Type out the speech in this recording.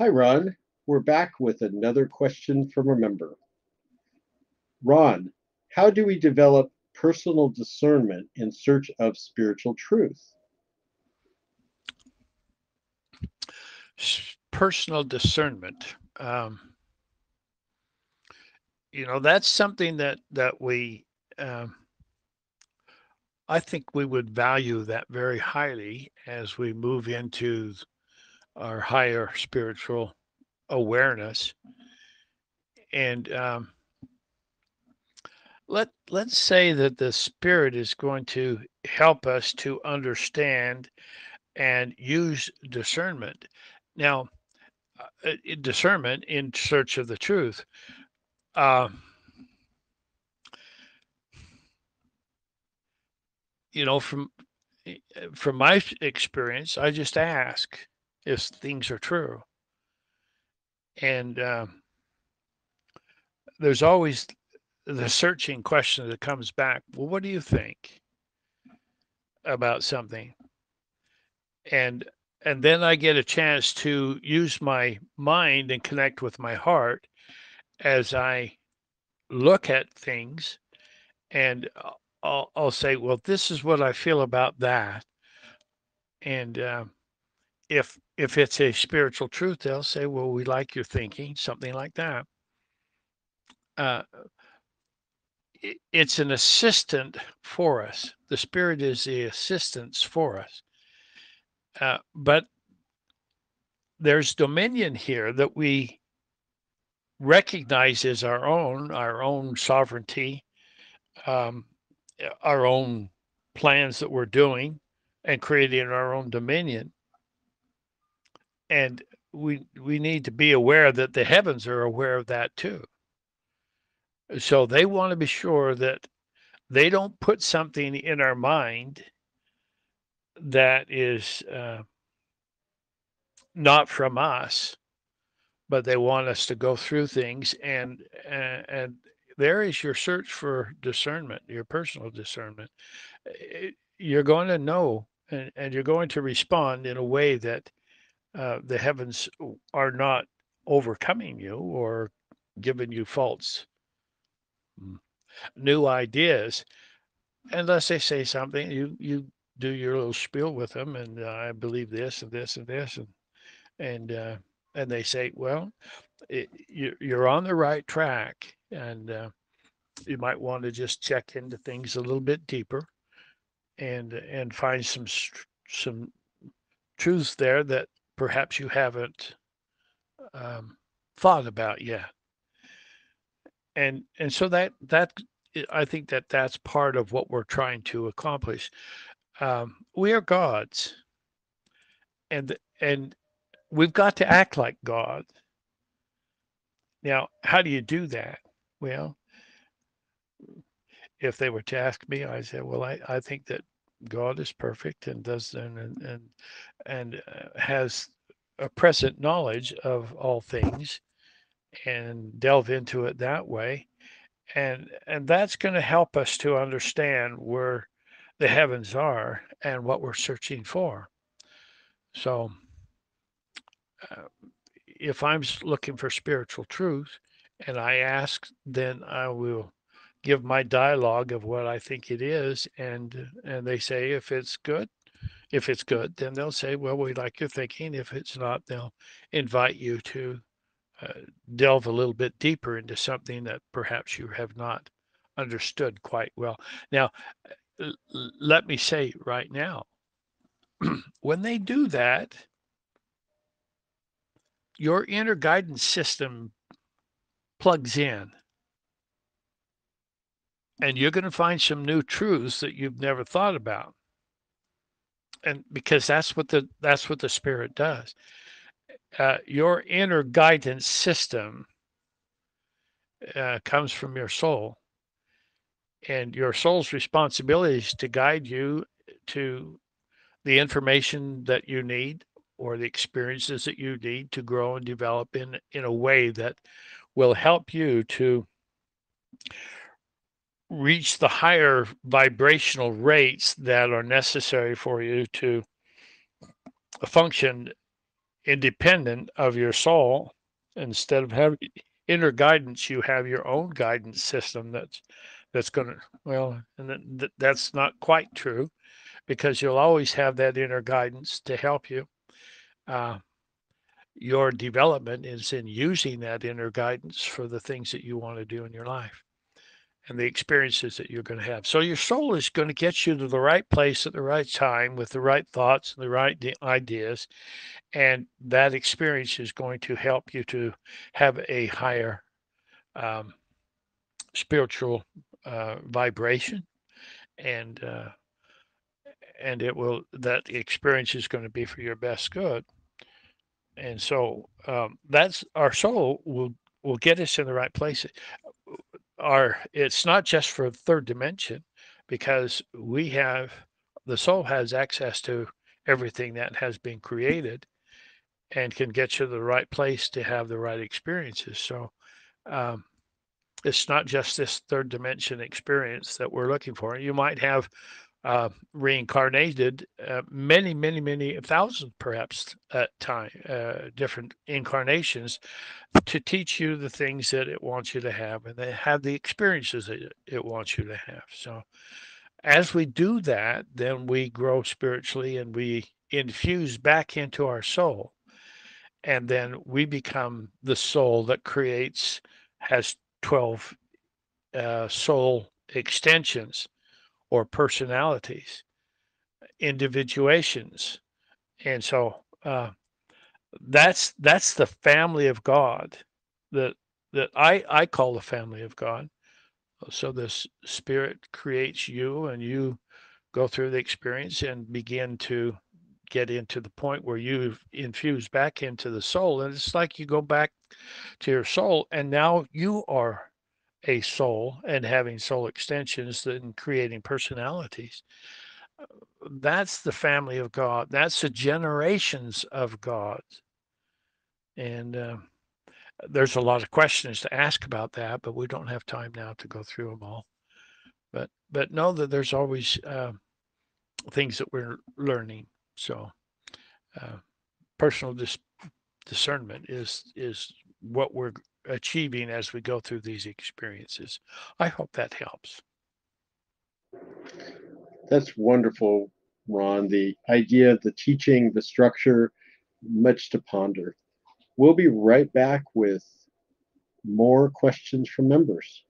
Hi, Ron. We're back with another question from a member. Ron, how do we develop personal discernment in search of spiritual truth? Personal discernment. Um, you know, that's something that that we um, I think we would value that very highly as we move into our higher spiritual awareness. And um, let let's say that the spirit is going to help us to understand and use discernment. Now, uh, discernment in search of the truth. Um, you know, from eh, from my experience, I just ask if things are true, and uh, there's always the searching question that comes back. Well, what do you think about something? And and then I get a chance to use my mind and connect with my heart as I look at things and I'll I'll say, well, this is what I feel about that, and uh, if if it's a spiritual truth, they'll say, well, we like your thinking, something like that. Uh, it, it's an assistant for us. The spirit is the assistance for us, uh, but there's dominion here that we recognize as our own, our own sovereignty. Um, our own plans that we're doing and creating our own dominion. And we we need to be aware that the heavens are aware of that too. So they want to be sure that they don't put something in our mind that is uh, not from us, but they want us to go through things and and, and there is your search for discernment, your personal discernment. Eh, you're going to know and, and you're going to respond in a way that uh, the heavens are not overcoming you or giving you false mm, new ideas unless they say something you you do your little spiel with them and uh, i believe this and this and this and and uh, and they say well it, you, you're on the right track and uh, you might want to just check into things a little bit deeper and and find some some truths there that perhaps you haven't um, thought about yet. And and so that that i think that that's part of what we're trying to accomplish. Um, we are gods. And and we've got to act like god. Now, how do you do that? Well, if they were to ask me, I said, well, I, I think that God is perfect and does and and and uh, has a present knowledge of all things, and delve into it that way, and and that's going to help us to understand where the heavens are and what we're searching for. So. Uh, if I'm looking for spiritual truth and I ask, then I will give my dialogue of what I think it is, and and they say if it's good, if it's good, then they'll say, well, we like your thinking. If it's not, they'll invite you to uh, delve a little bit deeper into something that perhaps you have not understood quite well. Now, let me say right now, when they do that, your inner guidance system plugs in and you're going to find some new truths that you've never thought about. And because that's what the that's what the spirit does. Uh, your inner guidance system uh, comes from your soul. And your soul's responsibility is to guide you to the information that you need or the experiences that you need to grow and develop in in a way that will help you to reach the higher vibrational rates that are necessary for you to function independent of your soul. Instead of having inner guidance, you have your own guidance system that's that's going to well, and that's not quite true because you'll always have that inner guidance to help you. Uh, your development is in using that inner guidance for the things that you want to do in your life and the experiences that you're going to have. So your soul is going to get you to the right place at the right time with the right thoughts and the right ideas. And that experience is going to help you to have a higher um, spiritual uh, vibration. And, uh, and it will, that experience is going to be for your best good. And so um, that's our soul will will get us in the right place are it's not just for third dimension because we have the soul has access to everything that has been created and can get you to the right place to have the right experiences. So um, it's not just this third dimension experience that we're looking for. You might have uh, reincarnated uh, many, many, many thousands, perhaps at time, uh, different incarnations, to teach you the things that it wants you to have, and they have the experiences that it wants you to have. So, as we do that, then we grow spiritually, and we infuse back into our soul, and then we become the soul that creates has twelve uh, soul extensions or personalities, individuations. And so uh, that's that's the family of God that that I, I call the family of God. So this spirit creates you and you go through the experience and begin to get into the point where you infuse back into the soul. And it's like you go back to your soul and now you are a soul and having soul extensions and creating personalities. Uh, that's the family of God. That's the generations of God. And uh, there's a lot of questions to ask about that, but we don't have time now to go through them all. But but know that there's always uh, things that we're learning. So uh, personal dis- discernment is is what we're achieving as we go through these experiences. I hope that helps. That's wonderful, Ron. The idea, the teaching, the structure, much to ponder. We'll be right back with more questions from members.